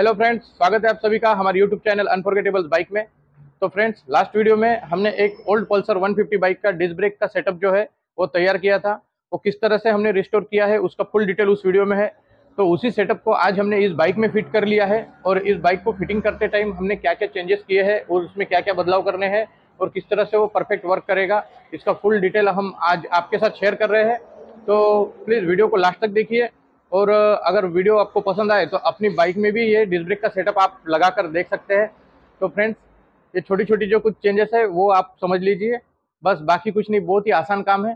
Hello friends स्वागत है आप सभी का हमारे यूट्यूब चैनल अनफॉर्गेटेबल बाइक में। तो फ्रेंड्स लास्ट वीडियो में हमने एक ओल्ड पल्सर 150 बाइक का डिस्क ब्रेक का सेटअप जो है, वो तैयार किया था। वो किस तरह से हमने रिस्टोर किया है, उसका फुल डिटेल उस वीडियो में है। तो उसी सेटअप को आज हमने इस बाइक में फिट कर लिया है और इस बाइक को फिटिंग करते टाइम हमने क्या क्या चेंजेस किए हैं और उसमें क्या क्या बदलाव करने हैं और किस तरह से वो परफेक्ट वर्क करेगा, इसका फुल डिटेल हम आज आपके साथ शेयर कर रहे हैं। तो प्लीज़ वीडियो को लास्ट तक देखिए। और अगर वीडियो आपको पसंद आए तो अपनी बाइक में भी ये डिस्क ब्रेक का सेटअप आप लगा कर देख सकते हैं। तो फ्रेंड्स ये छोटी छोटी जो कुछ चेंजेस है, वो आप समझ लीजिए। बस बाकी कुछ नहीं, बहुत ही आसान काम है।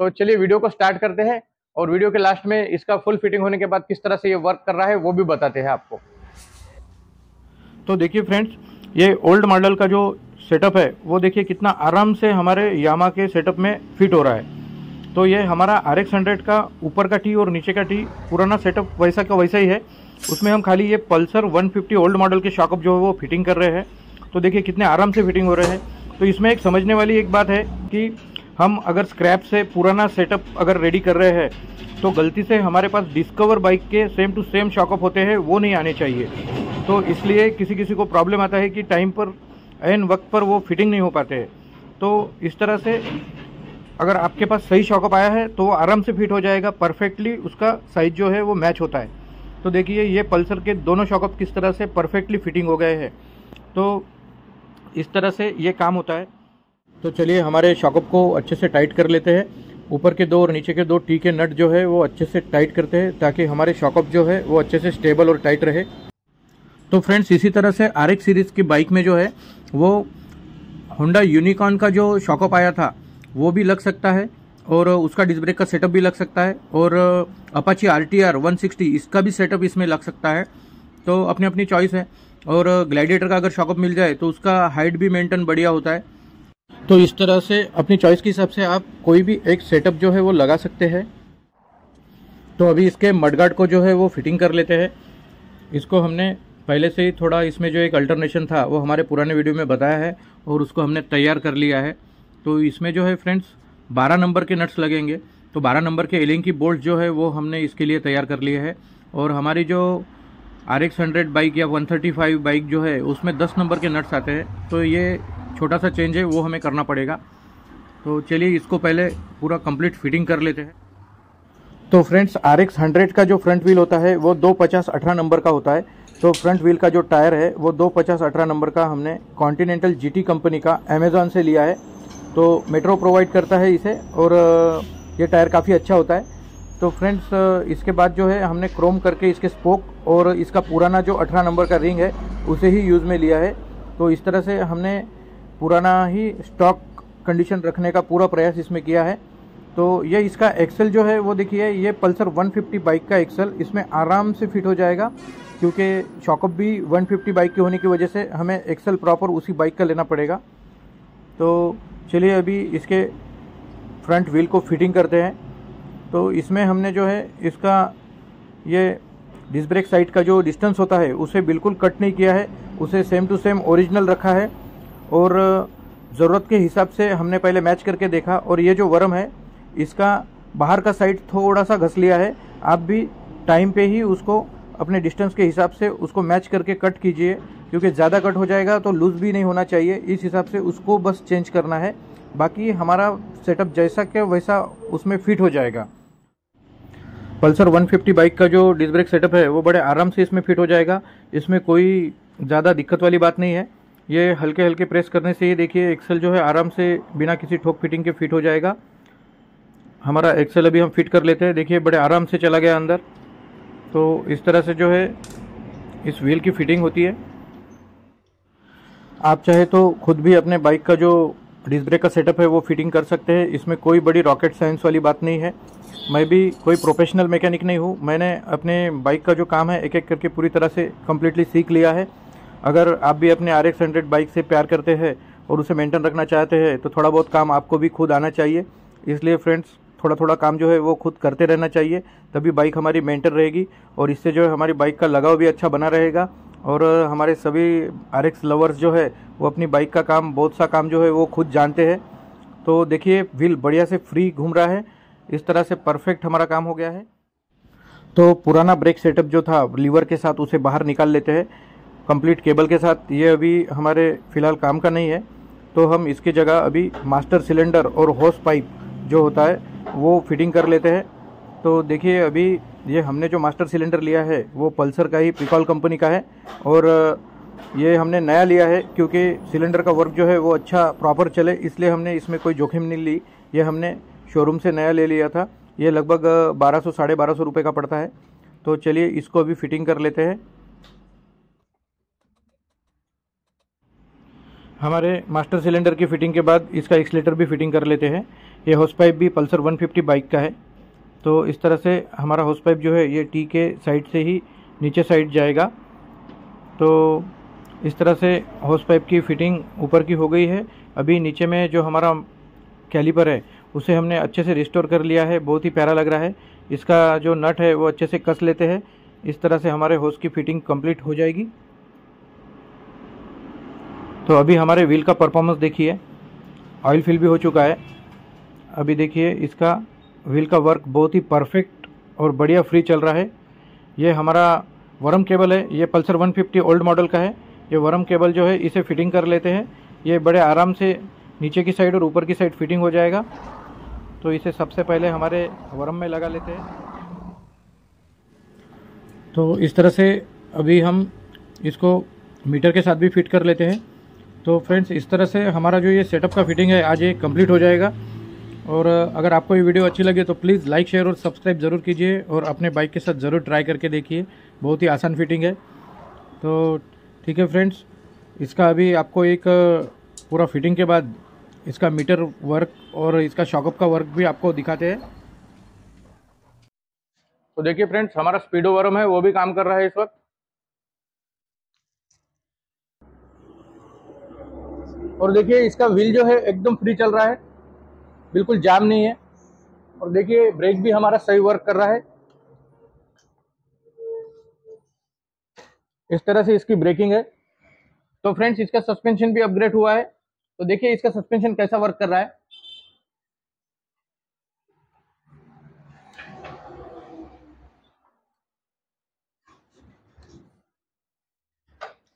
तो चलिए वीडियो को स्टार्ट करते हैं और वीडियो के लास्ट में इसका फुल फिटिंग होने के बाद किस तरह से ये वर्क कर रहा है, वो भी बताते हैं आपको। तो देखिए फ्रेंड्स ये ओल्ड मॉडल का जो सेटअप है, वो देखिए कितना आराम से हमारे यामा के सेटअप में फिट हो रहा है। तो ये हमारा आर एक्स हंड्रेड का ऊपर का टी और नीचे का टी पुराना सेटअप वैसा का वैसा ही है। उसमें हम खाली ये पल्सर 150 ओल्ड मॉडल के शॉकअप जो है वो फिटिंग कर रहे हैं। तो देखिए कितने आराम से फिटिंग हो रहे हैं। तो इसमें एक समझने वाली एक बात है कि हम अगर स्क्रैप से पुराना सेटअप अगर रेडी कर रहे हैं तो गलती से हमारे पास डिस्कवर बाइक के सेम टू सेम शॉकअप होते हैं, वो नहीं आने चाहिए। तो इसलिए किसी किसी को प्रॉब्लम आता है कि टाइम पर एन वक्त पर वो फिटिंग नहीं हो पाते हैं। तो इस तरह से अगर आपके पास सही शॉकअप आया है तो वो आराम से फिट हो जाएगा परफेक्टली उसका साइज़ जो है वो मैच होता है। तो देखिए, ये पल्सर के दोनों शॉकअप किस तरह से परफेक्टली फिटिंग हो गए हैं। तो इस तरह से ये काम होता है। तो चलिए, हमारे शॉकअप को अच्छे से टाइट कर लेते हैं। ऊपर के दो और नीचे के दो टी के नट जो है, वो अच्छे से टाइट करते हैं, ताकि हमारे शॉकअप जो है, वो अच्छे से स्टेबल और टाइट रहे। तो फ्रेंड्स इसी तरह से आर सीरीज़ की बाइक में जो है, वो होंडा यूनिकॉर्न का जो शॉकअप आया था वो भी लग सकता है, और उसका डिस्क ब्रेक का सेटअप भी लग सकता है, और Apache R T R one sixty इसका भी सेटअप इसमें लग सकता है। तो अपनी अपनी चॉइस है, और ग्लैडिएटर का अगर शॉकअप मिल जाए तो उसका हाइट भी मेंटेन बढ़िया होता है। तो इस तरह से अपनी चॉइस के हिसाब से आप कोई भी एक सेटअप जो है वो लगा सकते हैं। तो अभी इसके मडगार्ड को जो है वो फिटिंग कर लेते हैं। इसको हमने पहले से ही थोड़ा इसमें जो एक अल्टरनेशन था, वो हमारे पुराने वीडियो में बताया है, और उसको हमने तैयार कर लिया है। तो इसमें जो है फ्रेंड्स 12 नंबर के नट्स लगेंगे। तो 12 नंबर के एलिंग की बोल्ट जो है, वो हमने इसके लिए तैयार कर लिए है। और हमारी जो आर एक्स हंड्रेड बाइक या 135 बाइक जो है, उसमें 10 नंबर के नट्स आते हैं। तो ये छोटा सा चेंज है, वो हमें करना पड़ेगा। तो चलिए इसको पहले पूरा कंप्लीट फिटिंग कर लेते हैं। तो फ्रेंड्स आर एक्स हंड्रेड का जो फ्रंट व्हील होता है, वो दो पचास अठारह नंबर का होता है। तो फ्रंट व्हील का जो टायर है, वो दो पचास अठारह नंबर का हमने कॉन्टिनेंटल जीटी कंपनी का अमेजोन से लिया है। तो मेट्रो प्रोवाइड करता है इसे और ये टायर काफ़ी अच्छा होता है। तो फ्रेंड्स इसके बाद जो है, हमने क्रोम करके इसके स्पोक और इसका पुराना जो 18 नंबर का रिंग है, उसे ही यूज़ में लिया है। तो इस तरह से हमने पुराना ही स्टॉक कंडीशन रखने का पूरा प्रयास इसमें किया है। तो ये इसका एक्सेल जो है, वो देखिए, ये पल्सर 150 बाइक का एक्सेल, इसमें आराम से फिट हो जाएगा, क्योंकि शॉकअप भी 150 बाइक की होने की वजह से हमें एक्सेल प्रॉपर उसी बाइक का लेना पड़ेगा। तो चलिए अभी इसके फ्रंट व्हील को फिटिंग करते हैं। तो इसमें हमने जो है, इसका ये डिस्क ब्रेक साइड का जो डिस्टेंस होता है, उसे बिल्कुल कट नहीं किया है। उसे सेम टू सेम ओरिजिनल रखा है। और, ज़रूरत के हिसाब से हमने पहले मैच करके देखा। और ये जो वर्म है, इसका बाहर का साइड थोड़ा सा घस लिया है। आप भी टाइम पे ही उसको, अपने डिस्टेंस के हिसाब से उसको मैच करके कट कीजिए। क्योंकि ज़्यादा कट हो जाएगा तो लूज़ भी नहीं होना चाहिए। इस हिसाब से उसको बस चेंज करना है। बाकी हमारा सेटअप जैसा के वैसा उसमें फिट हो जाएगा। पल्सर 150 बाइक का जो डिस्क ब्रेक सेटअप है, वो बड़े आराम से इसमें फिट हो जाएगा। इसमें कोई ज़्यादा दिक्कत वाली बात नहीं है। ये हल्के हल्के प्रेस करने से ही देखिए एक्सेल जो है आराम से बिना किसी ठोक फिटिंग के फिट हो जाएगा। हमारा एक्सेल अभी हम फिट कर लेते हैं। देखिए, बड़े आराम से चला गया अंदर। तो इस तरह से जो है, इस व्हील की फिटिंग होती है। आप चाहे तो खुद भी अपने बाइक का जो डिस्क ब्रेक का सेटअप है वो फिटिंग कर सकते हैं। इसमें कोई बड़ी रॉकेट साइंस वाली बात नहीं है। मैं भी कोई प्रोफेशनल मैकेनिक नहीं हूँ। मैंने अपने बाइक का जो काम है एक एक करके पूरी तरह से कम्प्लीटली सीख लिया है। अगर आप भी अपने आर एक्स हंड्रेड बाइक से प्यार करते हैं और उसे मेंटेन रखना चाहते हैं तो थोड़ा बहुत काम आपको भी खुद आना चाहिए। इसलिए फ्रेंड्स थोड़ा थोड़ा काम जो है वो खुद करते रहना चाहिए, तभी बाइक हमारी मेंटेन रहेगी और इससे जो है हमारी बाइक का लगाव भी अच्छा बना रहेगा। और हमारे सभी आर एक्स लवर्स जो है, वो अपनी बाइक का काम, बहुत सा काम जो है, वो खुद जानते हैं। तो देखिए व्हील बढ़िया से फ्री घूम रहा है। इस तरह से परफेक्ट हमारा काम हो गया है। तो पुराना ब्रेक सेटअप जो था लीवर के साथ उसे बाहर निकाल लेते हैं। कंप्लीट केबल के साथ, ये अभी हमारे फ़िलहाल काम का नहीं है। तो हम इसकी जगह अभी मास्टर सिलेंडर और होस पाइप जो होता है, वो फिटिंग कर लेते हैं। तो देखिए, अभी ये हमने जो मास्टर सिलेंडर लिया है, वो पल्सर का ही प्रिकॉल कंपनी का है। और ये हमने नया लिया है क्योंकि सिलेंडर का वर्क जो है, वो अच्छा प्रॉपर चले, इसलिए हमने इसमें कोई जोखिम नहीं ली। ये हमने शोरूम से नया ले लिया था। ये लगभग बारह सौ, साढ़े बारह सौ रुपये का पड़ता है। तो चलिए, इसको अभी फिटिंग कर लेते हैं। हमारे मास्टर सिलेंडर की फिटिंग के बाद इसका एक्सलेटर भी फिटिंग कर लेते हैं। ये हाउस पाइप भी पल्सर 150 बाइक का है। तो इस तरह से हमारा हाउस पाइप जो है, ये टी के साइड से ही नीचे साइड जाएगा। तो इस तरह से हाउस पाइप की फिटिंग ऊपर की हो गई है। अभी नीचे में जो हमारा कैलिपर है, उसे हमने अच्छे से रिस्टोर कर लिया है। बहुत ही प्यारा लग रहा है। इसका जो नट है, वो अच्छे से कस लेते हैं। इस तरह से हमारे होस की फिटिंग कंप्लीट हो जाएगी। तो अभी हमारे व्हील का परफॉर्मेंस देखिए। ऑयल फिल भी हो चुका है। अभी देखिए, इसका व्हील का वर्क बहुत ही परफेक्ट और बढ़िया फ्री चल रहा है। ये हमारा वरम केबल है, ये पल्सर 150 ओल्ड मॉडल का है। ये वरम केबल जो है, इसे फिटिंग कर लेते हैं। ये बड़े आराम से नीचे की साइड और ऊपर की साइड फिटिंग हो जाएगा। तो इसे सबसे पहले हमारे वरम में लगा लेते हैं। तो इस तरह से अभी हम इसको मीटर के साथ भी फिट कर लेते हैं। तो फ्रेंड्स, इस तरह से हमारा जो ये सेटअप का फिटिंग है, आज ये कंप्लीट हो जाएगा। और अगर आपको ये वीडियो अच्छी लगे तो प्लीज़ लाइक, शेयर और सब्सक्राइब ज़रूर कीजिए और अपने बाइक के साथ ज़रूर ट्राई करके देखिए। बहुत ही आसान फिटिंग है। तो ठीक है फ्रेंड्स इसका अभी आपको एक पूरा फिटिंग के बाद इसका मीटर वर्क और इसका शॉकअप का वर्क भी आपको दिखाते हैं। तो देखिए फ्रेंड्स हमारा स्पीडो वरम है, वो भी काम कर रहा है इस वक्त। और देखिए, इसका व्हील जो है, एकदम फ्री चल रहा है। बिल्कुल जाम नहीं है। और देखिए, ब्रेक भी हमारा सही वर्क कर रहा है। इस तरह से इसकी ब्रेकिंग है। तो फ्रेंड्स इसका सस्पेंशन भी अपग्रेड हुआ है। तो देखिए, इसका सस्पेंशन कैसा वर्क कर रहा है।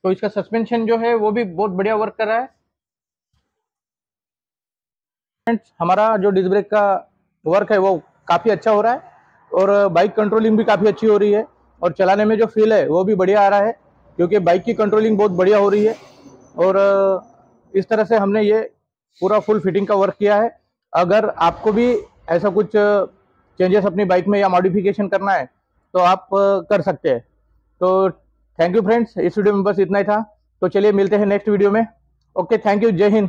तो इसका सस्पेंशन जो है, वो भी बहुत बढ़िया वर्क कर रहा है। फ्रेंड्स हमारा जो डिस्क ब्रेक का वर्क है, वो काफ़ी अच्छा हो रहा है और बाइक कंट्रोलिंग भी काफ़ी अच्छी हो रही है और चलाने में जो फील है, वो भी बढ़िया आ रहा है क्योंकि बाइक की कंट्रोलिंग बहुत बढ़िया हो रही है और इस तरह से हमने ये पूरा फुल फिटिंग का वर्क किया है। अगर आपको भी ऐसा कुछ चेंजेस अपनी बाइक में या मॉडिफिकेशन करना है तो आप कर सकते हैं। तो थैंक यू फ्रेंड्स इस वीडियो में बस इतना ही था। तो चलिए मिलते हैं नेक्स्ट वीडियो में। ओके थैंक यू जय हिंद